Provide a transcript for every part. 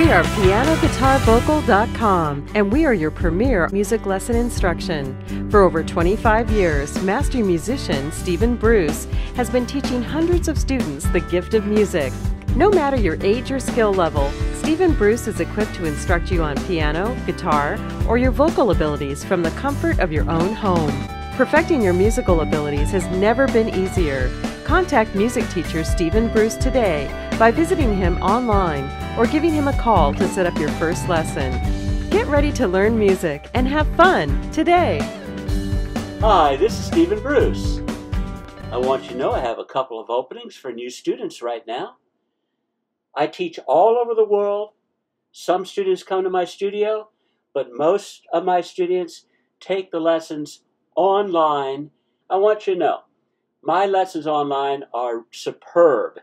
We are pianoguitarvocal.com and we are your premier music lesson instruction. For over 25 years, master musician Steven Bruce has been teaching hundreds of students the gift of music. No matter your age or skill level, Steven Bruce is equipped to instruct you on piano, guitar, or your vocal abilities from the comfort of your own home. Perfecting your musical abilities has never been easier. Contact music teacher Steven Bruce today by visiting him online or giving him a call to set up your first lesson. Get ready to learn music and have fun today. Hi, this is Steven Bruce. I want you to know I have a couple of openings for new students right now. I teach all over the world. Some students come to my studio, but most of my students take the lessons online. I want you to know my lessons online are superb.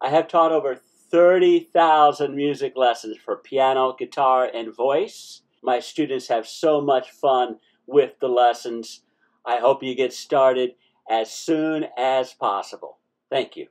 I have taught over 30,000 music lessons for piano, guitar, and voice. My students have so much fun with the lessons. I hope you get started as soon as possible. Thank you.